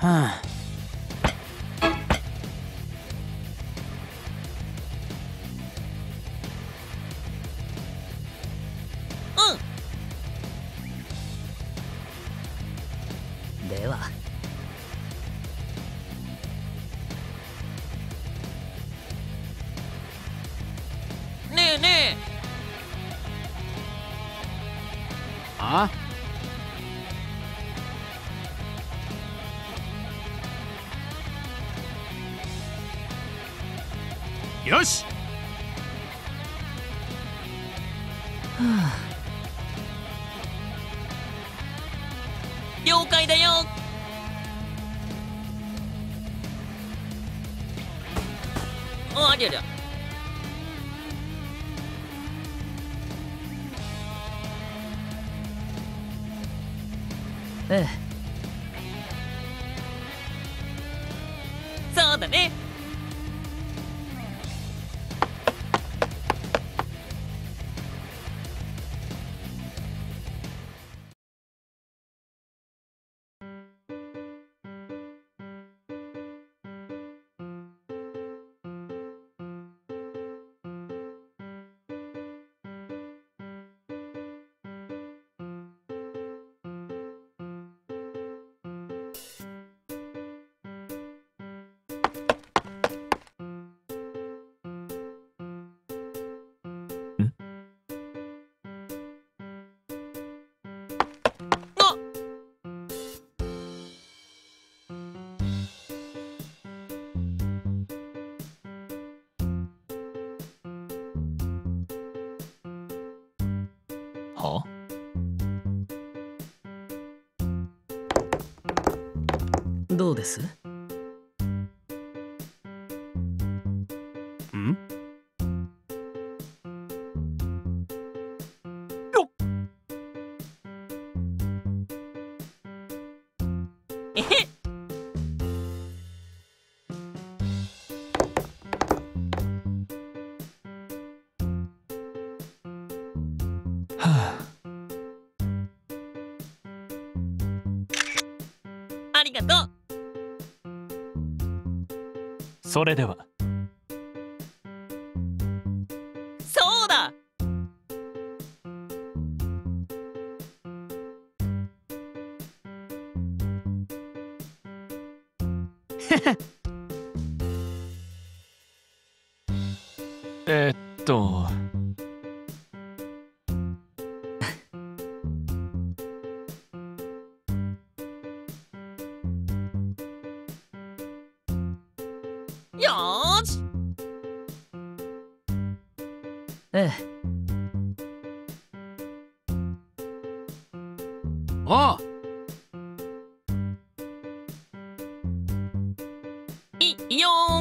はあでは。ねえねあ？よし。え了解だよ。ありゃりゃ。ええ。そうだねは？どうです？ありがとう。それでは。そうだ。えーっとよーし。ええ。ああ。いいよーん